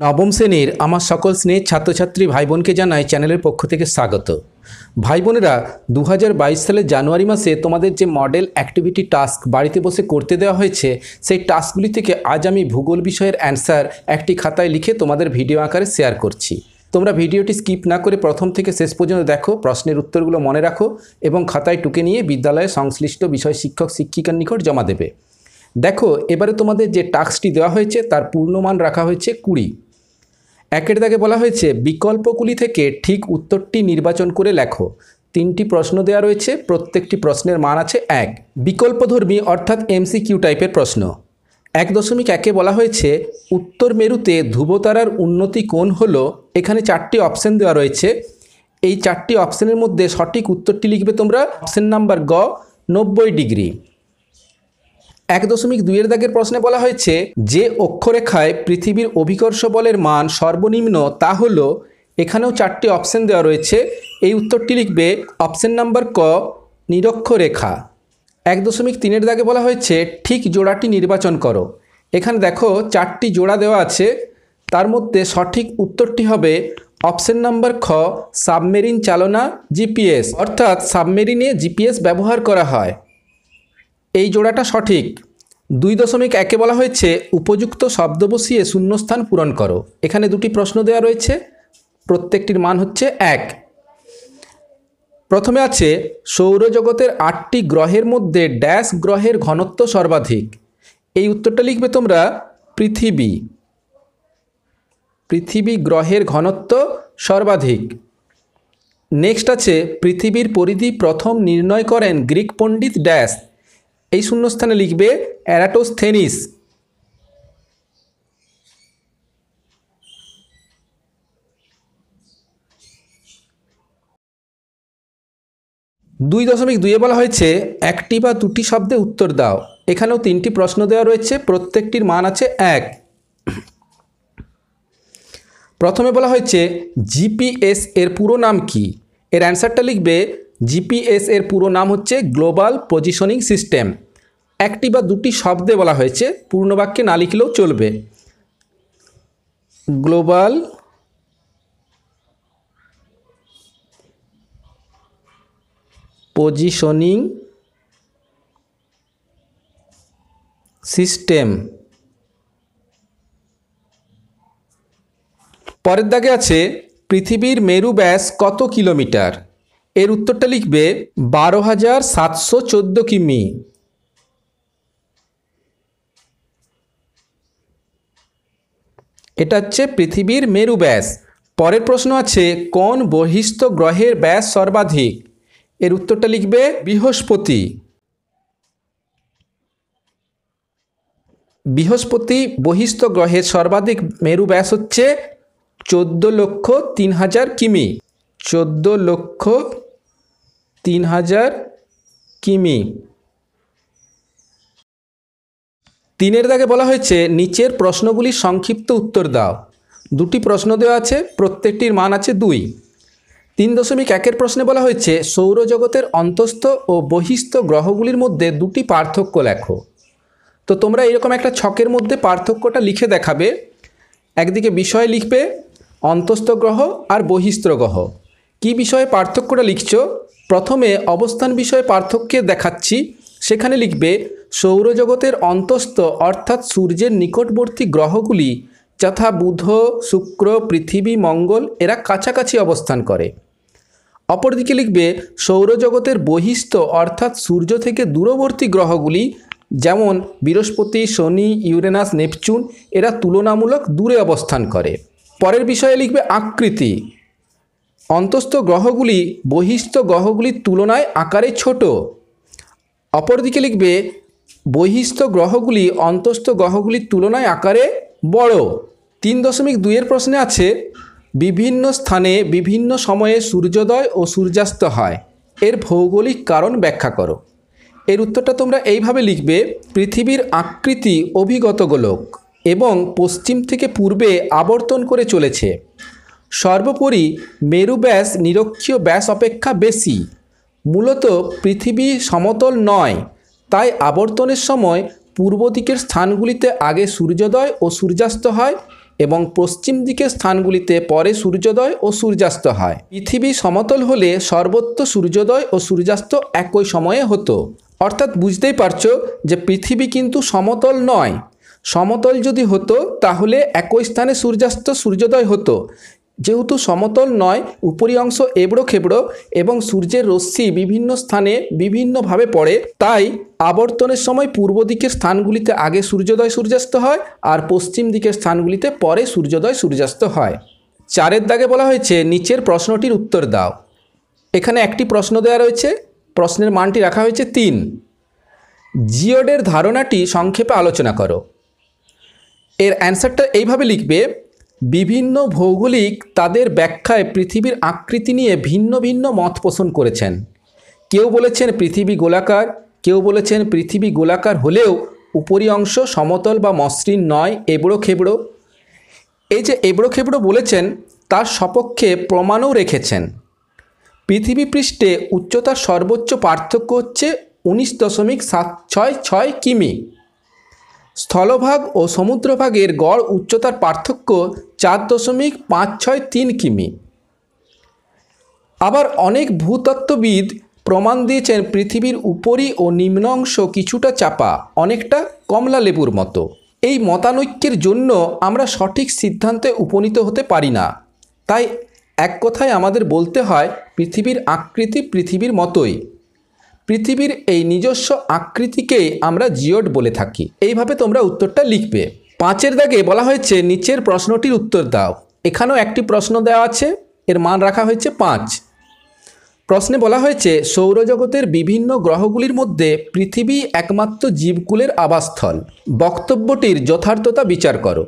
নবম শ্রেণির আমার সকল স্নেহের ছাত্রছাত্রী ভাই বোনকে জানাই চ্যানেলের পক্ষ থেকে স্বাগত। ভাই বোনেরা দু সালের জানুয়ারি মাসে তোমাদের যে মডেল অ্যাক্টিভিটি টাস্ক বাড়িতে বসে করতে দেওয়া হয়েছে, সেই টাস্কগুলি থেকে আজ আমি ভূগোল বিষয়ের অ্যান্সার একটি খাতায় লিখে তোমাদের ভিডিও আকারে শেয়ার করছি। তোমরা ভিডিওটি স্কিপ না করে প্রথম থেকে শেষ পর্যন্ত দেখো, প্রশ্নের উত্তরগুলো মনে রাখো এবং খাতায় টুকে নিয়ে বিদ্যালয়ে সংশ্লিষ্ট বিষয় শিক্ষক, শিক্ষিকার নিকট জমা দেবে। দেখো, এবারে তোমাদের যে টাস্কটি দেওয়া হয়েছে, তার পূর্ণমান রাখা হয়েছে কুড়ি। একের দাগে বলা হয়েছে, বিকল্পগুলি থেকে ঠিক উত্তরটি নির্বাচন করে লেখো। তিনটি প্রশ্ন দেওয়া রয়েছে, প্রত্যেকটি প্রশ্নের মান আছে এক। বিকল্পধর্মী অর্থাৎ এমসিকিউ টাইপের প্রশ্ন। এক দশমিক একে বলা হয়েছে, উত্তর মেরুতে ধ্রুবতারার উন্নতি কোণ হল, এখানে চারটি অপশন দেওয়া রয়েছে। এই চারটি অপশনের মধ্যে সঠিক উত্তরটি লিখবে তোমরা, অপশন নাম্বার গ, নব্বই ডিগ্রি। এক দশমিক দুইয়ের দাগের প্রশ্নে বলা হয়েছে, যে অক্ষরেখায় পৃথিবীর অভিকর্ষ বলের মান সর্বনিম্ন, তা হল, এখানেও চারটি অপশন দেওয়া রয়েছে, এই উত্তরটি লিখবে, অপশন নাম্বার ক, নিরক্ষরেখা। এক দশমিক তিনের দাগে বলা হয়েছে, ঠিক জোড়াটি নির্বাচন করো। এখানে দেখো, চারটি জোড়া দেওয়া আছে, তার মধ্যে সঠিক উত্তরটি হবে, অপশন নাম্বার খ, সাবমেরিন চালনা জিপিএস। অর্থাৎ সাবমেরিনে জিপিএস ব্যবহার করা হয়। এই জোড়াটা সঠিক। দুই দশমিক একে বলা হয়েছে, উপযুক্ত শব্দ বসিয়ে শূন্যস্থান পূরণ করো। এখানে দুটি প্রশ্ন দেওয়া রয়েছে, প্রত্যেকটির মান হচ্ছে এক। প্রথমে আছে, সৌরজগতের আটটি গ্রহের মধ্যে ড্যাশ গ্রহের ঘনত্ব সর্বাধিক। এই উত্তরটা লিখবে তোমরা, পৃথিবী। পৃথিবী গ্রহের ঘনত্ব সর্বাধিক। নেক্সট আছে, পৃথিবীর পরিধি প্রথম নির্ণয় করেন গ্রিক পণ্ডিত ড্যাশ। এই শূন্যস্থানে লিখবে অ্যারাটোস্থেনিস। দুই দশমিক দুইয়ে বলা হয়েছে, একটি বা দুটি শব্দে উত্তর দাও। এখানেও তিনটি প্রশ্ন দেওয়া রয়েছে, প্রত্যেকটির মান আছে এক। প্রথমে বলা হয়েছে, জিপিএস এর পুরো নাম কি? এর অ্যান্সারটা লিখবে, জিপিএস এর পুরো নাম হচ্ছে গ্লোবাল পজিশনিং সিস্টেম। একটি বা দুটি শব্দে বলা হয়েছে। পূর্ণ বাক্যে না লিখলেও চলবে। Global positioning system. পরের দাগে আছে, পৃথিবীর মেরু ব্যাস কত কিলোমিটার? এর উত্তরটা লিখবে বারো হাজার সাতশো চোদ্দ কিমি। এটা হচ্ছে পৃথিবীর মেরু ব্যাস। পরের প্রশ্ন আছে, কোন বহিস্থ গ্রহের ব্যাস সর্বাধিক? এর উত্তরটা লিখবে বৃহস্পতি। বৃহস্পতি বহিস্থ গ্রহের সর্বাধিক মেরু ব্যাস হচ্ছে চোদ্দ লক্ষ তিন হাজার কিমি। চোদ্দ লক্ষ তিন হাজার কিমি। তিনের দাগে বলা হয়েছে, নিচের প্রশ্নগুলি সংক্ষিপ্ত উত্তর দাও। দুটি প্রশ্ন দেওয়া আছে, প্রত্যেকটির মান আছে দুই। তিন দশমিক একের প্রশ্নে বলা হয়েছে, সৌরজগতের অন্তস্থ ও বহিস্থ গ্রহগুলির মধ্যে দুটি পার্থক্য লেখো। তো তোমরা এরকম একটা ছকের মধ্যে পার্থক্যটা লিখে দেখাবে। একদিকে বিষয় লিখবে, অন্তস্থ গ্রহ আর বহিস্থ গ্রহ। কি বিষয়ে পার্থক্যটা লিখছ? প্রথমে অবস্থান বিষয়ে পার্থক্য দেখাচ্ছি, সেখানে লিখবে সৌরজগতের অন্তস্থ, অর্থাৎ সূর্যের নিকটবর্তী গ্রহগুলি, যথা বুধ, শুক্র, পৃথিবী, মঙ্গল, এরা কাছাকাছি অবস্থান করে। অপরদিকে লিখবে, সৌরজগতের বহিস্থ, অর্থাৎ সূর্য থেকে দূরবর্তী গ্রহগুলি, যেমন বৃহস্পতি, শনি, ইউরেনাস, নেপচুন, এরা তুলনামূলক দূরে অবস্থান করে। পরের বিষয়ে লিখবে আকৃতি। অন্তস্থ গ্রহগুলি, বহিস্থ গ্রহগুলির তুলনায় আকারে ছোট। অপরদিকে লিখবে বহিস্থ গ্রহগুলি অন্তস্থ গ্রহগুলির তুলনায় আকারে বড়। তিন দশমিক দুইয়ের প্রশ্নে আছে, বিভিন্ন স্থানে বিভিন্ন সময়ে সূর্যোদয় ও সূর্যাস্ত হয়। এর ভৌগোলিক কারণ ব্যাখ্যা করো। এর উত্তরটা তোমরা এইভাবে লিখবে, পৃথিবীর আকৃতি অভিগত গোলক এবং পশ্চিম থেকে পূর্বে আবর্তন করে চলেছে। সর্বোপরি মেরু ব্যাস নিরক্ষীয় ব্যাস অপেক্ষা বেশি। মূলত পৃথিবী সমতল নয় তাই আবর্তনের সময় পূর্ব দিকের স্থানগুলিতে আগে সূর্যোদয় ও সূর্যাস্ত হয় এবং পশ্চিম দিকের স্থানগুলিতে পরে সূর্যোদয় ও সূর্যাস্ত হয়। পৃথিবী সমতল হলে সর্বত্র সূর্যোদয় ও সূর্যাস্ত একই সময়ে হতো। অর্থাৎ বুঝতেই পারছ যে পৃথিবী কিন্তু সমতল নয়। সমতল যদি হতো, তাহলে একই স্থানে সূর্যাস্ত সূর্যোদয় হতো। যেহেতু সমতল নয়, উপরি অংশ এবড়ো খেবড়ো এবং সূর্যের রশ্মি বিভিন্ন স্থানে বিভিন্নভাবে পড়ে, তাই আবর্তনের সময় পূর্ব দিকের স্থানগুলিতে আগে সূর্যোদয় সূর্যাস্ত হয় আর পশ্চিম দিকের স্থানগুলিতে পরে সূর্যোদয় সূর্যাস্ত হয়। চারের দাগে বলা হয়েছে, নিচের প্রশ্নটির উত্তর দাও। এখানে একটি প্রশ্ন দেওয়া রয়েছে, প্রশ্নের মানটি রাখা হয়েছে তিন। জিওডের ধারণাটি সংক্ষেপে আলোচনা করো। এর অ্যান্সারটা এইভাবে লিখবে বিভিন্ন ভৌগোলিক তাদের ব্যাখ্যায় পৃথিবীর আকৃতি নিয়ে ভিন্ন ভিন্ন মত পোষণ করেছেন। কেউ বলেছেন পৃথিবী গোলাকার, কেউ বলেছেন পৃথিবী গোলাকার হলেও উপরি অংশ সমতল বা মসৃণ নয়, এবড়ো খেবড়ো। এই যে এবড়ো খেবড়ো বলেছেন, তার সপক্ষে প্রমাণও রেখেছেন। পৃথিবী পৃষ্ঠে উচ্চতার সর্বোচ্চ পার্থক্য হচ্ছে উনিশ দশমিক সাত ছয় ছয় কিমি। স্থলভাগ ও সমুদ্রভাগের গড় উচ্চতার পার্থক্য চার দশমিক পাঁচ ছয় তিন কিমি। আবার অনেক ভূতত্ত্ববিদ প্রমাণ দিয়েছেন পৃথিবীর উপরি ও নিম্ন অংশ কিছুটা চাপা, অনেকটা কমলা লেবুর মতো। এই মতানৈক্যের জন্য আমরা সঠিক সিদ্ধান্তে উপনীত হতে পারি না। তাই এক কথায় আমাদের বলতে হয়, পৃথিবীর আকৃতি পৃথিবীর মতোই। পৃথিবীর এই নিজস্ব আকৃতিকেই আমরা জিওট বলে থাকি। এইভাবে তোমরা উত্তরটা লিখবে। পাঁচের দাগে বলা হয়েছে, নিচের প্রশ্নটির উত্তর দাও। এখানেও একটি প্রশ্ন দেওয়া আছে, এর মান রাখা হয়েছে পাঁচ। প্রশ্নে বলা হয়েছে, সৌরজগতের বিভিন্ন গ্রহগুলির মধ্যে পৃথিবী একমাত্র জীবকুলের আবাসস্থল। বক্তব্যটির যথার্থতা বিচার করো।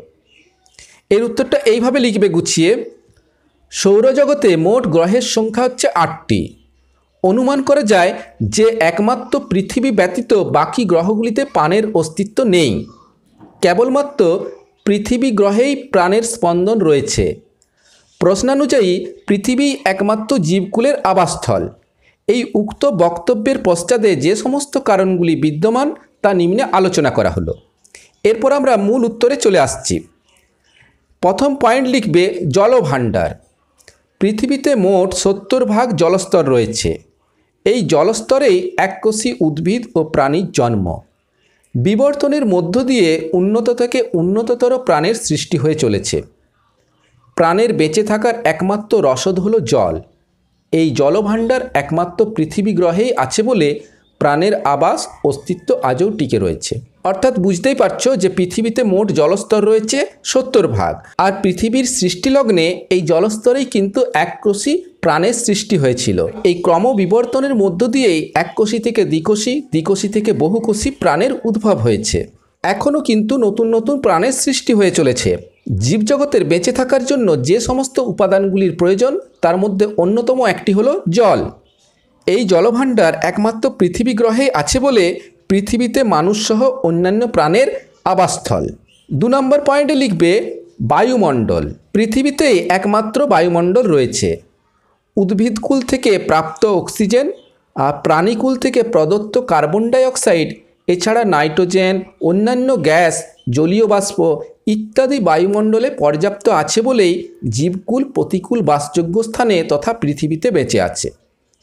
এর উত্তরটা এইভাবে লিখবে গুছিয়ে, সৌরজগতে মোট গ্রহের সংখ্যা হচ্ছে আটটি। অনুমান করা যায় যে একমাত্র পৃথিবী ব্যতীত বাকি গ্রহগুলিতে প্রাণের অস্তিত্ব নেই। কেবলমাত্র পৃথিবী গ্রহেই প্রাণের স্পন্দন রয়েছে। প্রশ্নানুযায়ী, পৃথিবী একমাত্র জীবকুলের আবাসস্থল। এই উক্ত বক্তব্যের পশ্চাদে যে সমস্ত কারণগুলি বিদ্যমান, তা নিম্নে আলোচনা করা হলো। এরপর আমরা মূল উত্তরে চলে আসছি। প্রথম পয়েন্ট লিখবে, জলভাণ্ডার। পৃথিবীতে মোট সত্তর ভাগ জলস্তর রয়েছে। এই জলস্তরেই এককোষী উদ্ভিদ ও প্রাণীর জন্ম। বিবর্তনের মধ্য দিয়ে উন্নত থেকে উন্নততর প্রাণের সৃষ্টি হয়ে চলেছে। প্রাণের বেঁচে থাকার একমাত্র রসদ হলো জল। এই জলভাণ্ডার একমাত্র পৃথিবী গ্রহেই আছে বলে প্রাণের আবাস অস্তিত্ব আজও টিকে রয়েছে। অর্থাৎ বুঝতেই পারছ যে পৃথিবীতে মোট জলস্তর রয়েছে সত্তর ভাগ। আর পৃথিবীর সৃষ্টিলগ্নে এই জলস্তরেই কিন্তু এককোষী প্রাণের সৃষ্টি হয়েছিল। এই ক্রমবিবর্তনের মধ্য দিয়েই এককোষী থেকে দ্বিকোষী দ্বিকোষী থেকে বহুকোষী প্রাণের উদ্ভব হয়েছে। এখনও কিন্তু নতুন নতুন প্রাণের সৃষ্টি হয়ে চলেছে। জীবজগতের বেঁচে থাকার জন্য যে সমস্ত উপাদানগুলির প্রয়োজন, তার মধ্যে অন্যতম একটি হলো জল। এই জলভাণ্ডার একমাত্র পৃথিবী গ্রহে আছে বলে পৃথিবীতে মানুষসহ অন্যান্য প্রাণের আবাসস্থল। দু নম্বর পয়েন্টে লিখবে, বায়ুমণ্ডল। পৃথিবীতেই একমাত্র বায়ুমণ্ডল রয়েছে। উদ্ভিদকুল থেকে প্রাপ্ত অক্সিজেন আর প্রাণীকুল থেকে প্রদত্ত কার্বন ডাইঅক্সাইড, এছাড়া নাইট্রোজেন, অন্যান্য গ্যাস, জলীয় বাষ্প ইত্যাদি বায়ুমণ্ডলে পর্যাপ্ত আছে বলেই জীবকুল প্রতিকূল বাসযোগ্য স্থানে তথা পৃথিবীতে বেঁচে আছে।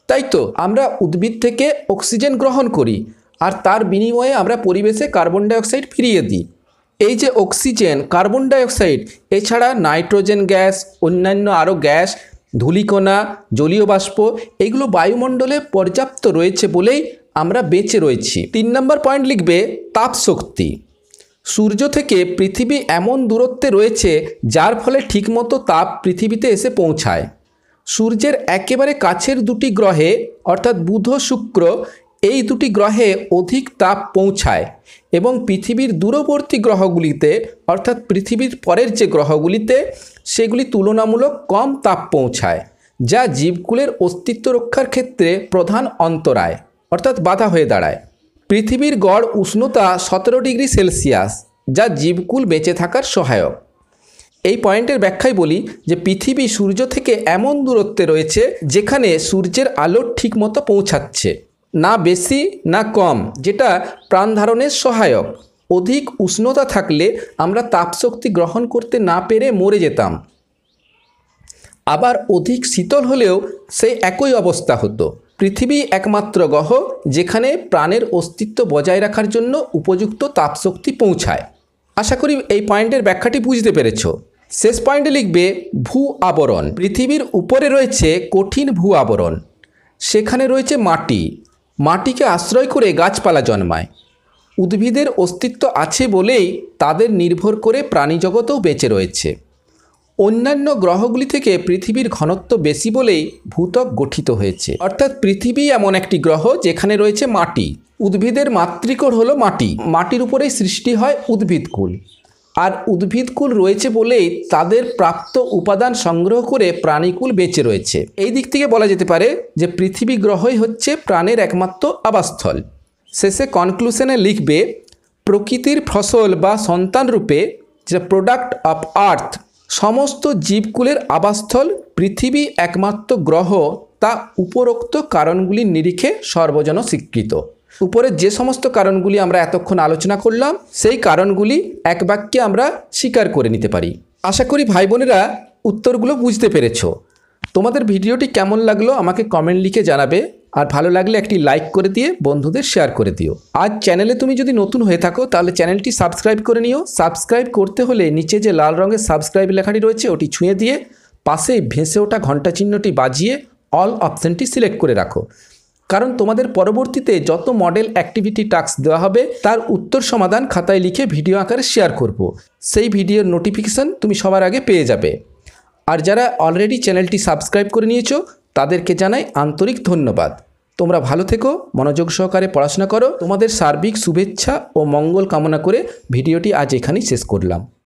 তাই তো আমরা উদ্ভিদ থেকে অক্সিজেন গ্রহণ করি, আর তার বিনিময়ে আমরা পরিবেশে কার্বন ডাইঅক্সাইড ফিরিয়ে দিই। এই যে অক্সিজেন, কার্বন ডাইঅক্সাইড, এছাড়া নাইট্রোজেন গ্যাস, অন্যান্য আরও গ্যাস, ধূলিকণা, জলীয় বাষ্প, এগুলো বায়ুমণ্ডলে পর্যাপ্ত রয়েছে বলেই আমরা বেঁচে রয়েছি। তিন নম্বর পয়েন্ট লিখবে তাপ শক্তি সূর্য থেকে পৃথিবী এমন দূরত্বে রয়েছে, যার ফলে ঠিকমতো তাপ পৃথিবীতে এসে পৌঁছায়। সূর্যের একেবারে কাছের দুটি গ্রহে, অর্থাৎ বুধ শুক্র, এই দুটি গ্রহে অধিক তাপ পৌঁছায় এবং পৃথিবীর দূরবর্তী গ্রহগুলিতে, অর্থাৎ পৃথিবীর পরের যে গ্রহগুলিতে, সেগুলি তুলনামূলক কম তাপ পৌঁছায়, যা জীবকুলের অস্তিত্ব রক্ষার ক্ষেত্রে প্রধান অন্তরায়, অর্থাৎ বাধা হয়ে দাঁড়ায়। পৃথিবীর গড় উষ্ণতা সতেরো ডিগ্রি সেলসিয়াস, যা জীবকুল বেঁচে থাকার সহায়ক। এই পয়েন্টের ব্যাখ্যায় বলি যে পৃথিবী সূর্য থেকে এমন দূরত্বে রয়েছে যেখানে সূর্যের আলো ঠিকমতো পৌঁছাচ্ছে, না বেশি, না কম, যেটা প্রাণ ধারণের সহায়ক। অধিক উষ্ণতা থাকলে আমরা তাপশক্তি গ্রহণ করতে না পেরে মরে যেতাম। আবার অধিক শীতল হলেও সেই একই অবস্থা হতো। পৃথিবী একমাত্র গ্রহ যেখানে প্রাণের অস্তিত্ব বজায় রাখার জন্য উপযুক্ত তাপশক্তি পৌঁছায়। আশা করি এই পয়েন্টের ব্যাখ্যাটি বুঝতে পেরেছ। শেষ পয়েন্টে লিখবে ভূ আবরণ। পৃথিবীর উপরে রয়েছে কঠিন ভূ আবরণ। সেখানে রয়েছে মাটি। মাটিকে আশ্রয় করে গাছপালা জন্মায়। উদ্ভিদের অস্তিত্ব আছে বলেই তাদের নির্ভর করে প্রাণীজগতও বেঁচে রয়েছে। অন্যান্য গ্রহগুলি থেকে পৃথিবীর ঘনত্ব বেশি বলেই ভূত্বক গঠিত হয়েছে। অর্থাৎ পৃথিবী এমন একটি গ্রহ যেখানে রয়েছে মাটি। উদ্ভিদের মাতৃকর হলো মাটি। মাটির উপরেই সৃষ্টি হয় উদ্ভিদকুল আর উদ্ভিদকুল রয়েছে বলেই তাদের প্রাপ্ত উপাদান সংগ্রহ করে প্রাণীকুল বেঁচে রয়েছে। এই দিক থেকে বলা যেতে পারে যে পৃথিবী গ্রহই হচ্ছে প্রাণের একমাত্র আবাসস্থল। শেষে কনক্লুশনে লিখবে, প্রকৃতির ফসল বা সন্তান রূপে যে প্রোডাক্ট অফ আর্থ সমস্ত জীবকুলের আবাসস্থল পৃথিবী একমাত্র গ্রহ, তা উপরোক্ত কারণগুলির নিরিখে সর্বজন স্বীকৃত উপরে যে সমস্ত কারণগুলি আমরা এতক্ষণ আলোচনা করলাম, সেই কারণগুলি এক বাক্যে আমরা স্বীকার করে নিতে পারি। আশা করি ভাই বোনেরা উত্তরগুলো বুঝতে পেরেছ। তোমাদের ভিডিওটি কেমন লাগল আমাকে কমেন্ট লিখে জানাবে, আর ভালো লাগলে একটি লাইক করে দিয়ে বন্ধুদের শেয়ার করে দিও। আজ চ্যানেলে তুমি যদি নতুন হয়ে থাকো, তাহলে চ্যানেলটি সাবস্ক্রাইব করে নিও। সাবস্ক্রাইব করতে হলে নিচে যে লাল রঙের সাবস্ক্রাইব লেখাটি রয়েছে, ওটি ছুঁয়ে দিয়ে পাশে ভেসে ওঠা ঘণ্টা চিহ্নটি বাজিয়ে অল অপশানটি সিলেক্ট করে রাখো। কারণ তোমাদের পরবর্তীতে যত মডেল অ্যাক্টিভিটি টাস্ক দেওয়া হবে, তার উত্তর সমাধান খাতায় লিখে ভিডিও আকারে শেয়ার করব। সেই ভিডিওর নোটিফিকেশান তুমি সবার আগে পেয়ে যাবে। আর যারা অলরেডি চ্যানেলটি সাবস্ক্রাইব করে নিয়েছো, তাদেরকে জানাই আন্তরিক ধন্যবাদ। তোমরা ভালো থেকো, মনোযোগ সহকারে পড়াশোনা করো। তোমাদের সার্বিক শুভেচ্ছা ও মঙ্গল কামনা করে ভিডিওটি আজ এখানেই শেষ করলাম।